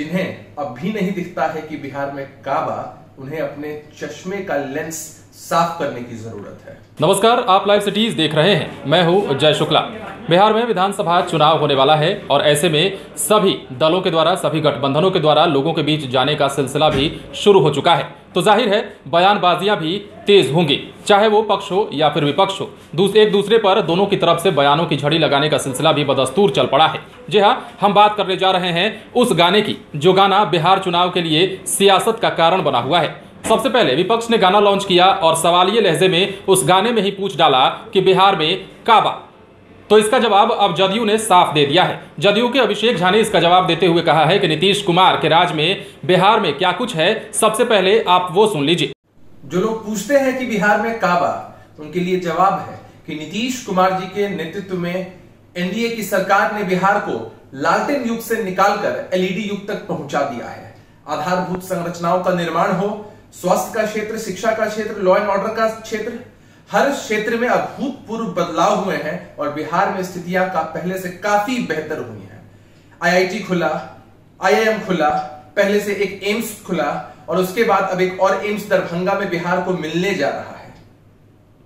जिन्हें अब भी नहीं दिखता है कि बिहार में काबा उन्हें अपने चश्मे का लेंस साफ़ करने की ज़रूरत है। नमस्कार आप लाइव सिटीज़ देख रहे हैं। मैं हूँ जय शुक्ला। बिहार में विधानसभा चुनाव होने वाला है और ऐसे में सभी दलों के द्वारा सभी गठबंधनों के द्वारा लोगों के बीच जाने का सिलसिला भी शुरू हो चुका है। तो ज़ाहिर है बयानबाजियाँ भी तेज होंगी चाहे वो पक्ष हो या फिर विपक्ष हो। दूस, एक दूसरे पर दोनों की तरफ़ से बयानों की झड़ी लगाने का सिलसिला भी बदस्तूर चल पड़ा है। जी हाँ हम बात करने जा रहे हैं उस गाने की जो गाना बिहार चुनाव के लिए सियासत का कारण बना हुआ है। सबसे पहले विपक्ष ने गाना लॉन्च किया और सवालिये लहजे में उस गाने में ही पूछ डाला कि बिहार में काबा। तो इसका जवाब अब जदयू ने साफ़ दे दिया है। जदयू के अभिषेक झा ने इसका जवाब देते हुए कहा है कि नीतीश कुमार के राज में बिहार में क्या कुछ है, सबसे पहले आप वो सुन लीजिए। जो लोग पूछते हैं कि बिहार में काबा उनके लिए जवाब है कि नीतीश कुमार जी के नेतृत्व में एनडीए की सरकार ने बिहार को लालटेन युग से निकालकर एलईडी युग तक पहुँचा दिया है। आधारभूत संरचनाओं का निर्माण हो स्वास्थ्य का क्षेत्र, शिक्षा का क्षेत्र लॉ एंड ऑर्डर का क्षेत्र, हर क्षेत्र में अभूतपूर्व बदलाव हुए हैं और बिहार में स्थितियाँ का पहले से काफ़ी बेहतर हुई हैं। आईआईटी खुला आईआईएम खुला, पहले से एक एम्स खुला और उसके बाद अब एक और एम्स दरभंगा में बिहार को मिलने जा रहा है।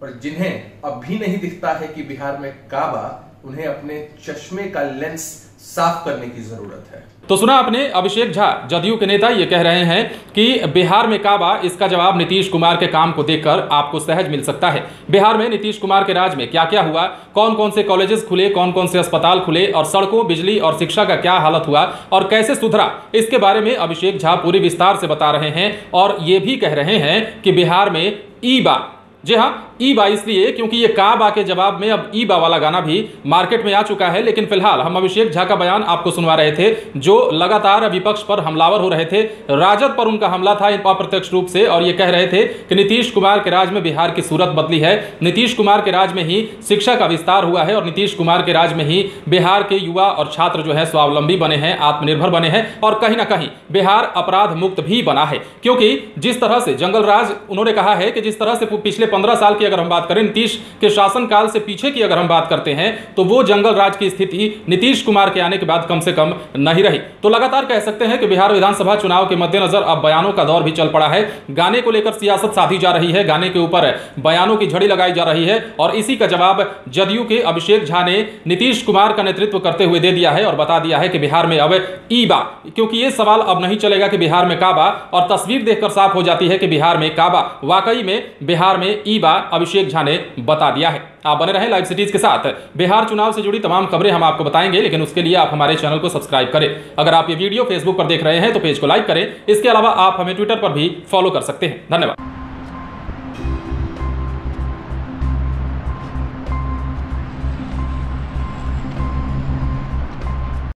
और जिन्हें अब भी नहीं दिखता है कि बिहार में काबा, उन्हें अपने चश्मे का लेंस साफ़ करने की ज़रूरत है। तो सुना आपने, अभिषेक झा, जदयू के नेता ये कह रहे हैं कि बिहार में काबा, इसका जवाब नीतीश कुमार के काम को देखकर आपको सहज मिल सकता है। बिहार में नीतीश कुमार के राज में क्या क्या हुआ? कौन कौन से कॉलेजेस खुले कौन कौन से अस्पताल खुले, और सड़कों, बिजली और शिक्षा का क्या हालत हुआ, और कैसे सुधरा? इसके बारे में अभिषेक झा पूरी विस्तार से बता रहे हैं, और ये भी कह रहे हैं कि बिहार में ई बा जी हाँ ई बा इसलिए क्योंकि ये का बा के जवाब में अब ई बा वाला गाना भी मार्केट में आ चुका है, लेकिन फ़िलहाल हम अभिषेक झा का बयान आपको सुनवा रहे थे, जो लगातार विपक्ष पर हमलावर हो रहे थे। राजद पर उनका हमला था अप्रत्यक्ष रूप से, और ये कह रहे थे कि नीतीश कुमार के राज में बिहार की सूरत बदली है। नीतीश कुमार के राज में ही शिक्षा का विस्तार हुआ है, और नीतीश कुमार के राज में ही बिहार के युवा और छात्र जो है स्वावलंबी बने हैं, आत्मनिर्भर बने हैं, और कहीं ना कहीं बिहार अपराध मुक्त भी बना है। क्योंकि जिस तरह से जंगल राज, उन्होंने कहा है कि जिस तरह से पिछले पंद्रह साल की अगर हम बात करें, नीतीश के शासनकाल से पीछे की अगर हम बात करते हैं तो वो जंगल राज की स्थिति नीतीश कुमार के आने के बाद कम से कम नहीं रही। तो लगातार कह सकते हैं कि बिहार विधानसभा चुनाव के मद्देनजर अब बयानों का दौर भी चल पड़ा है। गाने को लेकर सियासत साधी जा रही है। गाने के ऊपर बयानों की झड़ी लगाई जा रही है और इसी का जवाब जदयू के अभिषेक झा ने नीतीश कुमार का नेतृत्व करते हुए दे दिया है और बता दिया है कि बिहार में अब ई बा क्योंकि ये सवाल अब नहीं चलेगा कि बिहार में काबा और तस्वीर देखकर साफ़ हो जाती है कि बिहार में काबा। वाकई में बिहार में ई बा अभिषेक झा ने बता दिया है। आप बने रहें लाइव सिटीज़ के साथ। बिहार चुनाव से जुड़ी तमाम खबरें हम आपको बताएँगे, लेकिन उसके लिए आप हमारे चैनल को सब्सक्राइब करें। अगर आप ये वीडियो फेसबुक पर देख रहे हैं तो पेज को लाइक करें। इसके अलावा आप हमें ट्विटर पर भी फॉलो कर सकते हैं। धन्यवाद।